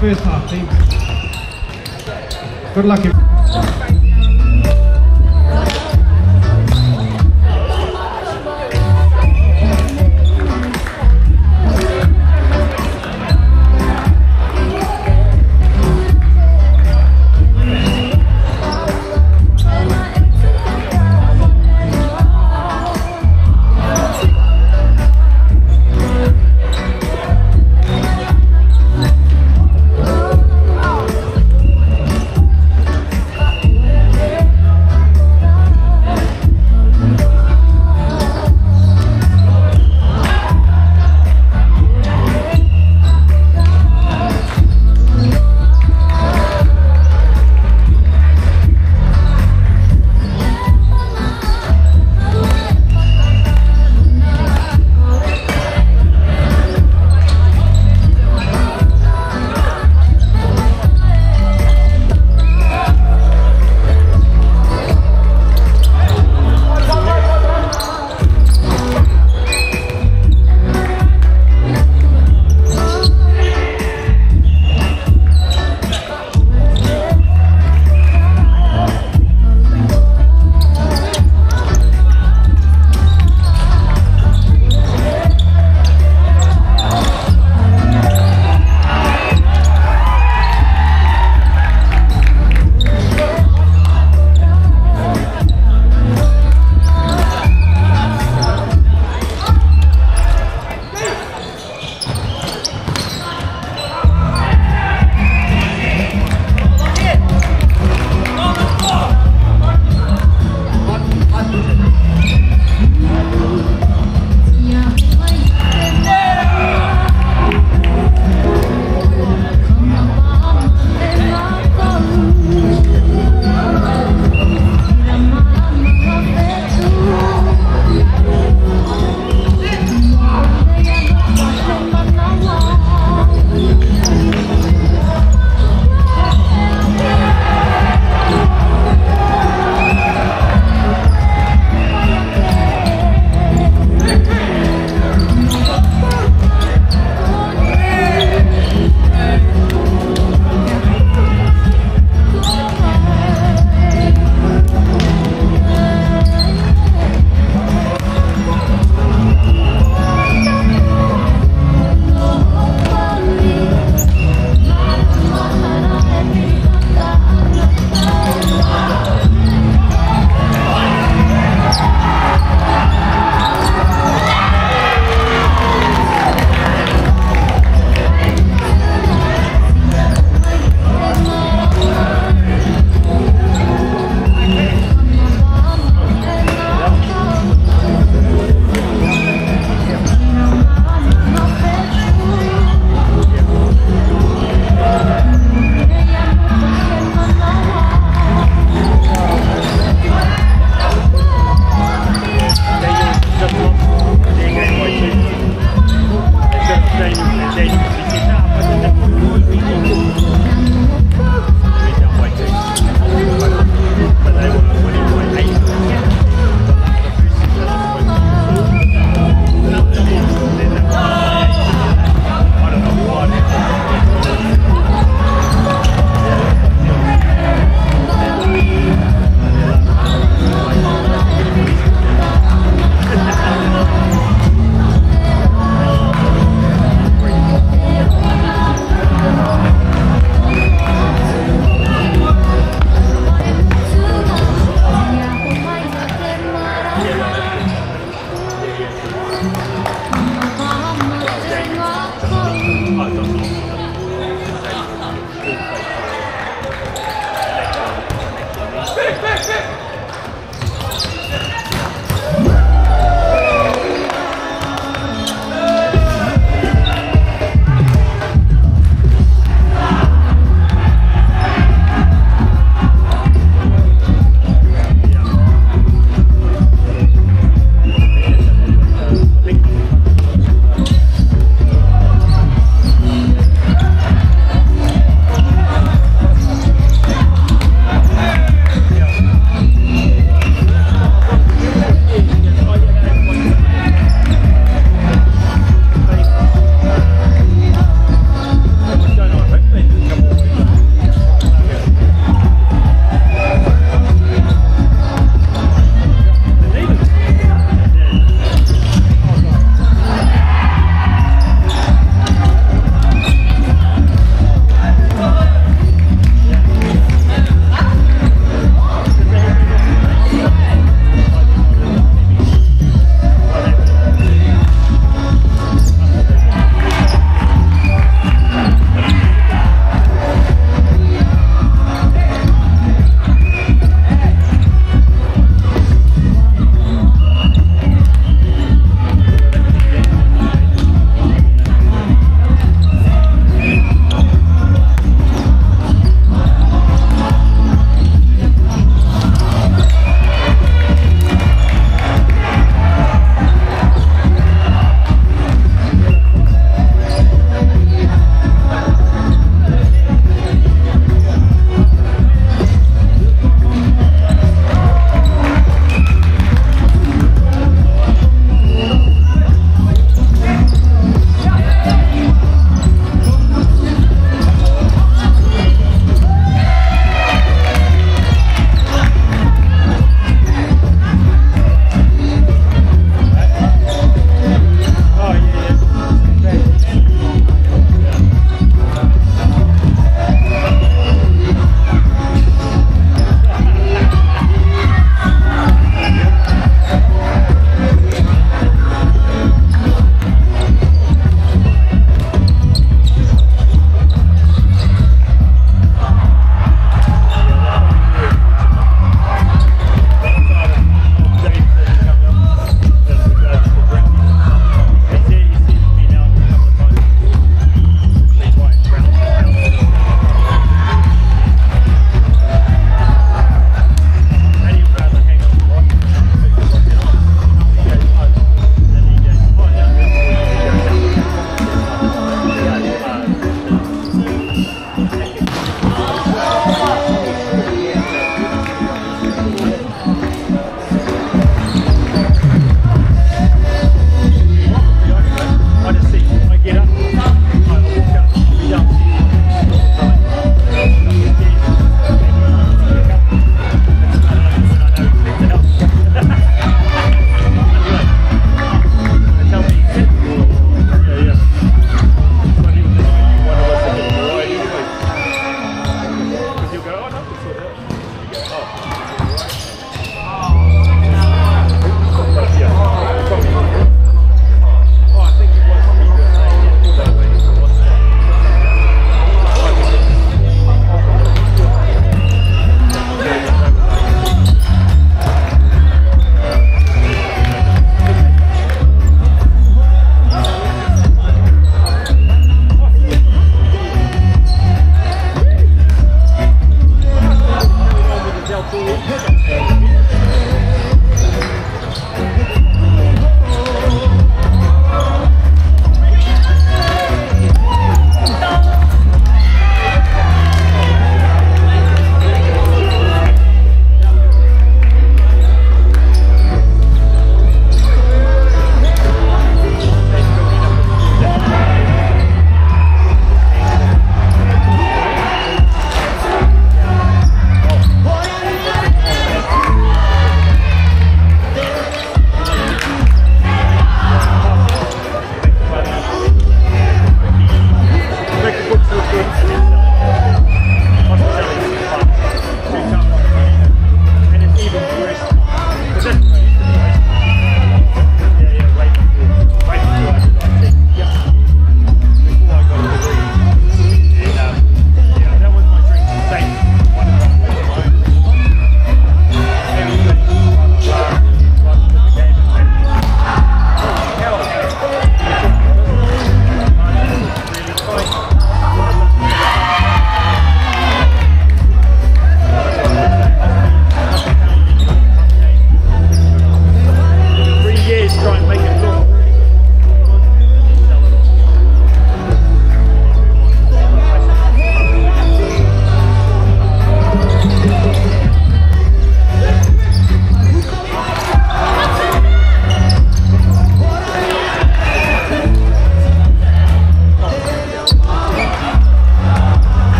first half, team. Good luck.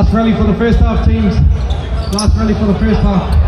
Last rally for the first half, teams. Last rally for the first half.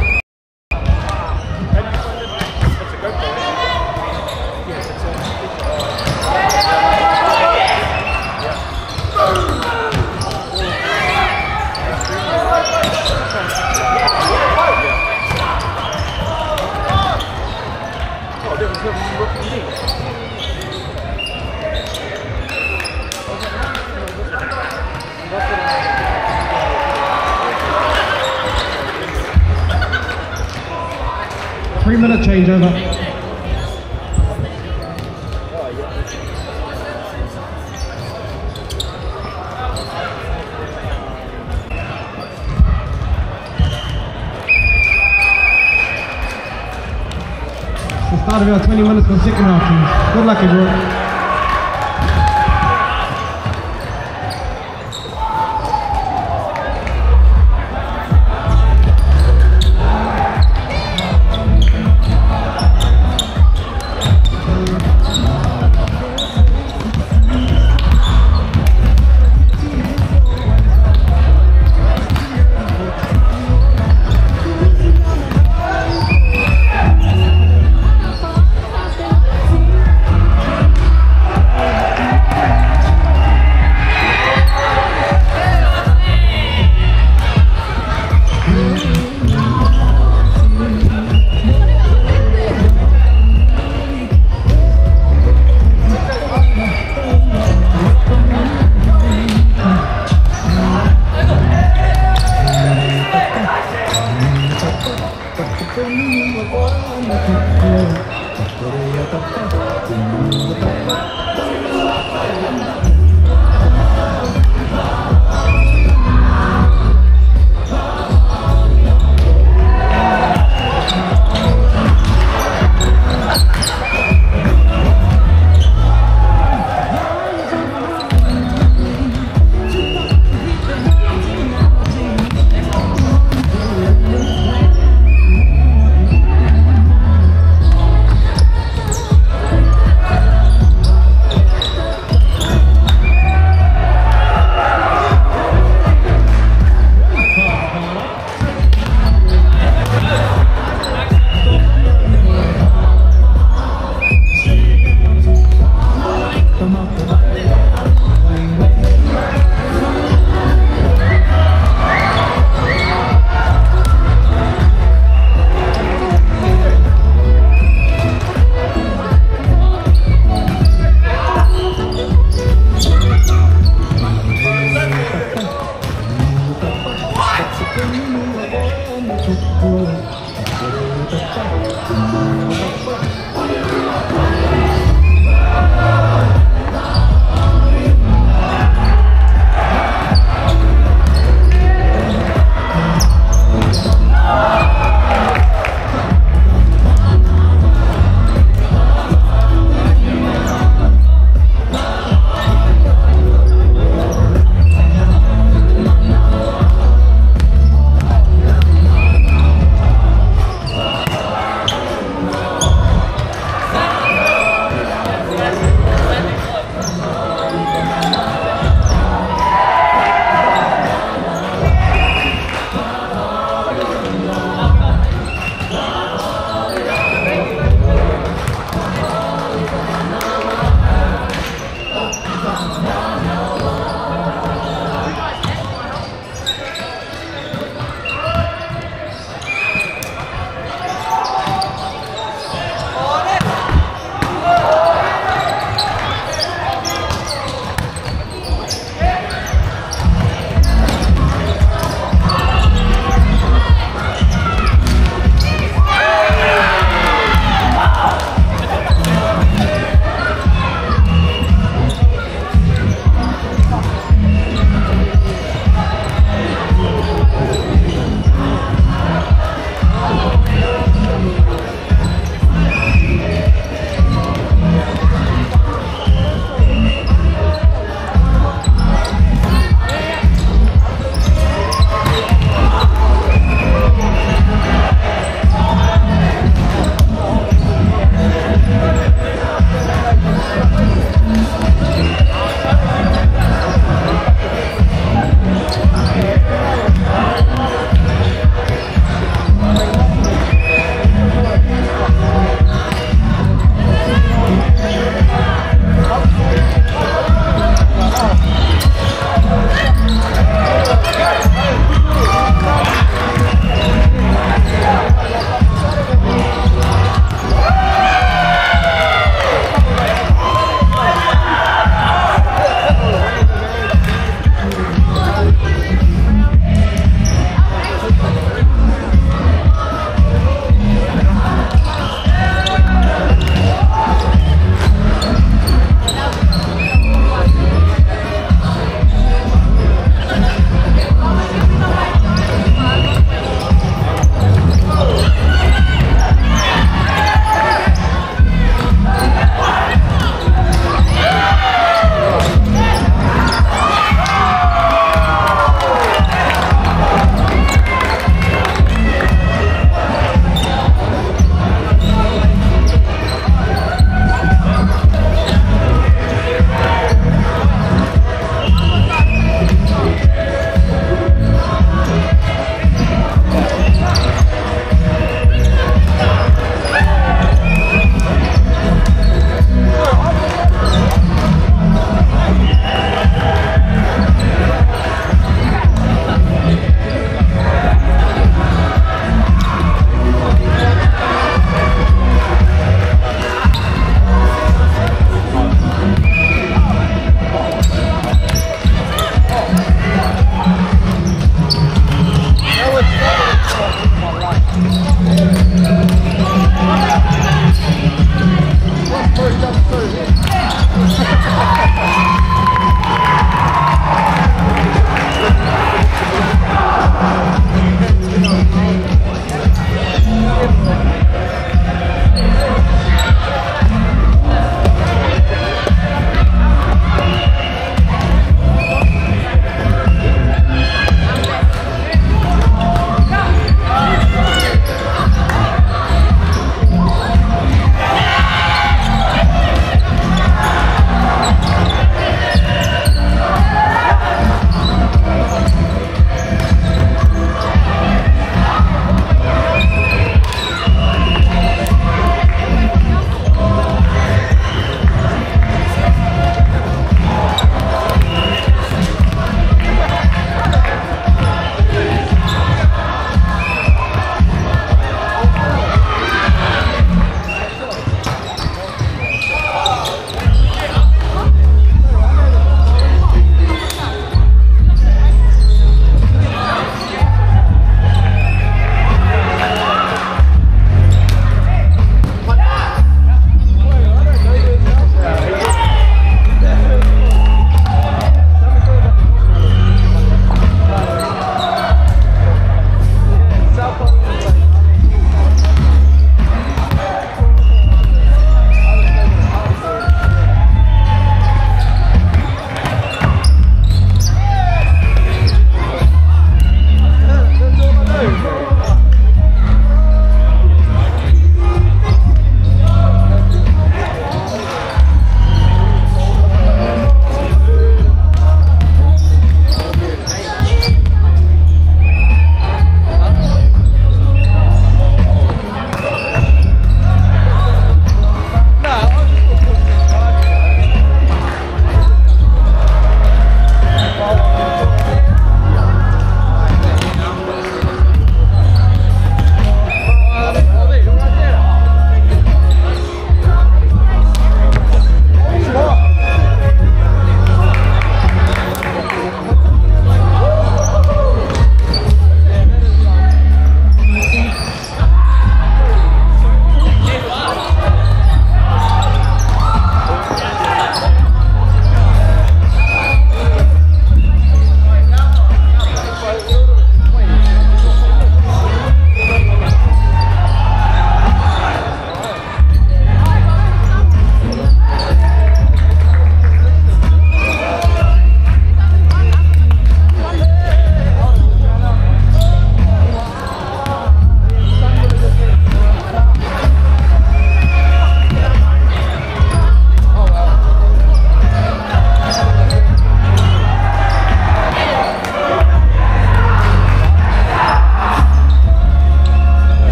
Start of our 20 minutes for second half. Good luck, everyone.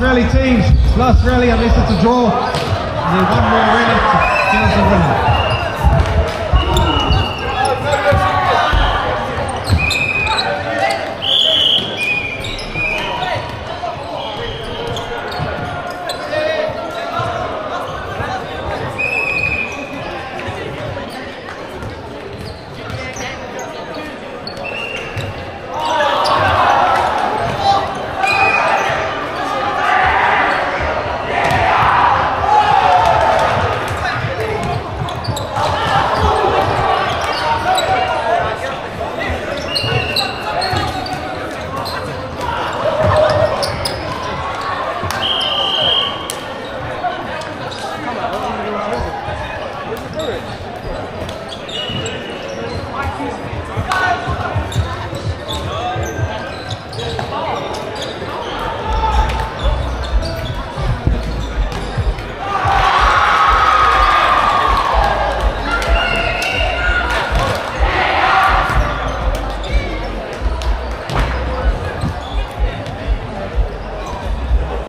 Rally teams, last rally, at least it's a draw. And one more rally to get us a winner.